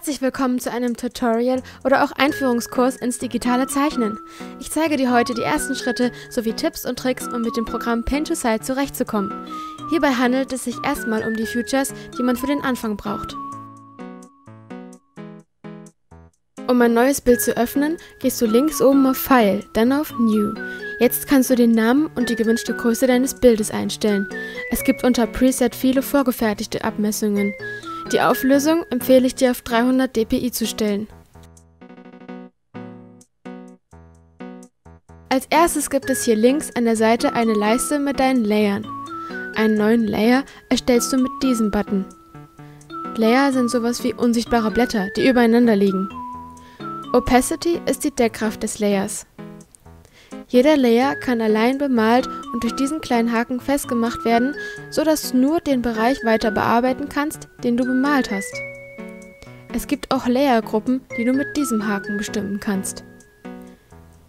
Herzlich willkommen zu einem Tutorial oder auch Einführungskurs ins digitale Zeichnen. Ich zeige dir heute die ersten Schritte sowie Tipps und Tricks, um mit dem Programm Paint to Sight zurechtzukommen. Hierbei handelt es sich erstmal um die Features, die man für den Anfang braucht. Um ein neues Bild zu öffnen, gehst du links oben auf File, dann auf New. Jetzt kannst du den Namen und die gewünschte Größe deines Bildes einstellen. Es gibt unter Preset viele vorgefertigte Abmessungen. Die Auflösung empfehle ich dir auf 300 dpi zu stellen. Als erstes gibt es hier links an der Seite eine Leiste mit deinen Layern. Einen neuen Layer erstellst du mit diesem Button. Layer sind sowas wie unsichtbare Blätter, die übereinander liegen. Opacity ist die Deckkraft des Layers. Jeder Layer kann allein bemalt und durch diesen kleinen Haken festgemacht werden, so dass du nur den Bereich weiter bearbeiten kannst, den du bemalt hast. Es gibt auch Layergruppen, die du mit diesem Haken bestimmen kannst.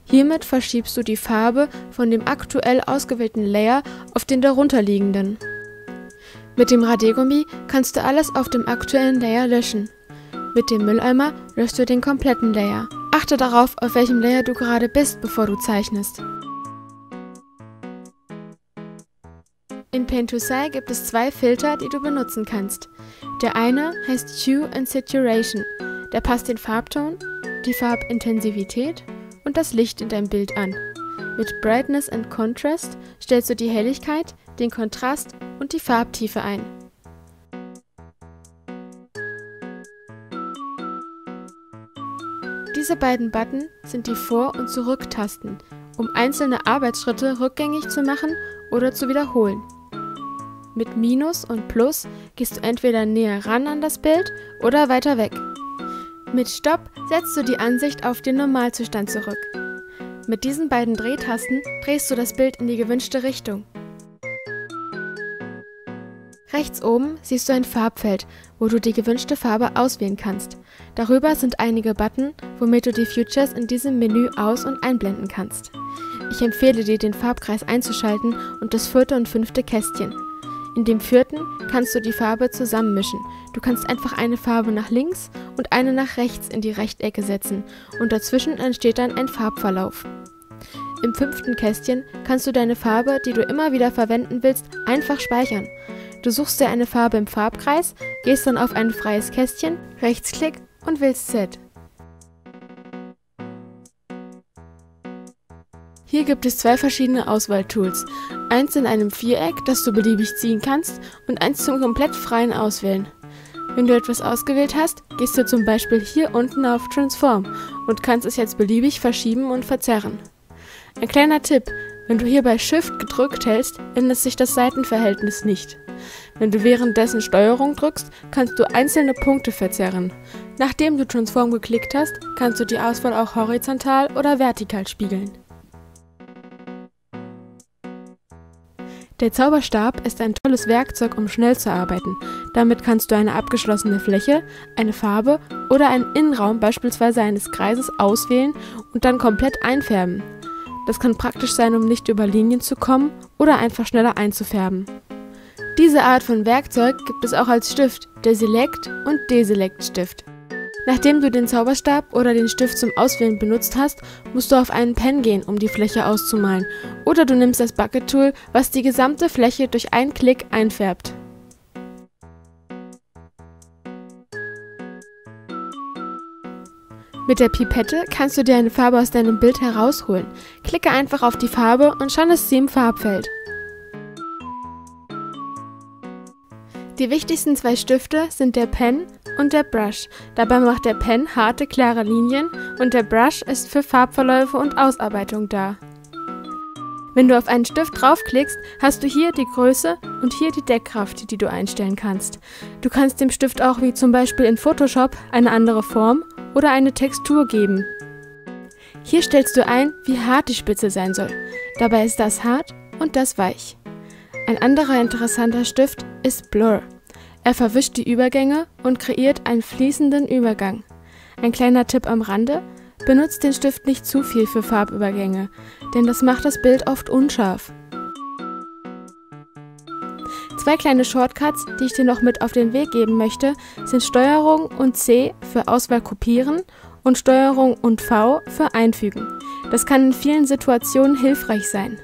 Hiermit verschiebst du die Farbe von dem aktuell ausgewählten Layer auf den darunterliegenden. Mit dem Radiergummi kannst du alles auf dem aktuellen Layer löschen. Mit dem Mülleimer löschst du den kompletten Layer. Achte darauf, auf welchem Layer du gerade bist, bevor du zeichnest. In Paint to Sai gibt es zwei Filter, die du benutzen kannst. Der eine heißt Hue and Saturation. Der passt den Farbton, die Farbintensivität und das Licht in deinem Bild an. Mit Brightness and Contrast stellst du die Helligkeit, den Kontrast und die Farbtiefe ein. Diese beiden Button sind die Vor- und Zurücktasten, um einzelne Arbeitsschritte rückgängig zu machen oder zu wiederholen. Mit Minus und Plus gehst du entweder näher ran an das Bild oder weiter weg. Mit Stopp setzt du die Ansicht auf den Normalzustand zurück. Mit diesen beiden Drehtasten drehst du das Bild in die gewünschte Richtung. Rechts oben siehst du ein Farbfeld, wo du die gewünschte Farbe auswählen kannst. Darüber sind einige Button, womit du die Futures in diesem Menü aus- und einblenden kannst. Ich empfehle dir, den Farbkreis einzuschalten und das vierte und fünfte Kästchen. In dem vierten kannst du die Farbe zusammenmischen. Du kannst einfach eine Farbe nach links und eine nach rechts in die Rechtecke setzen und dazwischen entsteht dann ein Farbverlauf. Im fünften Kästchen kannst du deine Farbe, die du immer wieder verwenden willst, einfach speichern. Du suchst dir eine Farbe im Farbkreis, gehst dann auf ein freies Kästchen, Rechtsklick und wählst Set. Hier gibt es zwei verschiedene Auswahltools. Eins in einem Viereck, das du beliebig ziehen kannst, und eins zum komplett freien Auswählen. Wenn du etwas ausgewählt hast, gehst du zum Beispiel hier unten auf Transform und kannst es jetzt beliebig verschieben und verzerren. Ein kleiner Tipp, wenn du hier bei Shift gedrückt hältst, ändert sich das Seitenverhältnis nicht. Wenn du währenddessen Steuerung drückst, kannst du einzelne Punkte verzerren. Nachdem du Transform geklickt hast, kannst du die Auswahl auch horizontal oder vertikal spiegeln. Der Zauberstab ist ein tolles Werkzeug, um schnell zu arbeiten. Damit kannst du eine abgeschlossene Fläche, eine Farbe oder einen Innenraum beispielsweise eines Kreises auswählen und dann komplett einfärben. Das kann praktisch sein, um nicht über Linien zu kommen oder einfach schneller einzufärben. Diese Art von Werkzeug gibt es auch als Stift, der Select- und Deselect-Stift. Nachdem du den Zauberstab oder den Stift zum Auswählen benutzt hast, musst du auf einen Pen gehen, um die Fläche auszumalen. Oder du nimmst das Bucket Tool, was die gesamte Fläche durch einen Klick einfärbt. Mit der Pipette kannst du dir eine Farbe aus deinem Bild herausholen. Klicke einfach auf die Farbe und schon ist sie im Farbfeld. Die wichtigsten zwei Stifte sind der Pen und der Brush. Dabei macht der Pen harte, klare Linien und der Brush ist für Farbverläufe und Ausarbeitung da. Wenn du auf einen Stift draufklickst, hast du hier die Größe und hier die Deckkraft, die du einstellen kannst. Du kannst dem Stift auch wie zum Beispiel in Photoshop eine andere Form oder eine Textur geben. Hier stellst du ein, wie hart die Spitze sein soll. Dabei ist das hart und das weich. Ein anderer interessanter Stift ist Blur. Er verwischt die Übergänge und kreiert einen fließenden Übergang. Ein kleiner Tipp am Rande, benutzt den Stift nicht zu viel für Farbübergänge, denn das macht das Bild oft unscharf. Zwei kleine Shortcuts, die ich dir noch mit auf den Weg geben möchte, sind Steuerung und C für Auswahl kopieren und Steuerung und V für einfügen. Das kann in vielen Situationen hilfreich sein.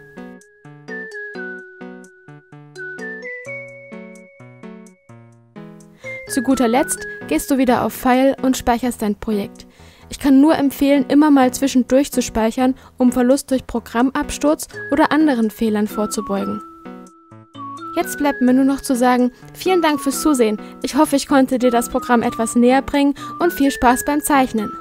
Zu guter Letzt gehst du wieder auf File und speicherst dein Projekt. Ich kann nur empfehlen, immer mal zwischendurch zu speichern, um Verlust durch Programmabsturz oder anderen Fehlern vorzubeugen. Jetzt bleibt mir nur noch zu sagen, vielen Dank fürs Zusehen. Ich hoffe, ich konnte dir das Programm etwas näher bringen und viel Spaß beim Zeichnen.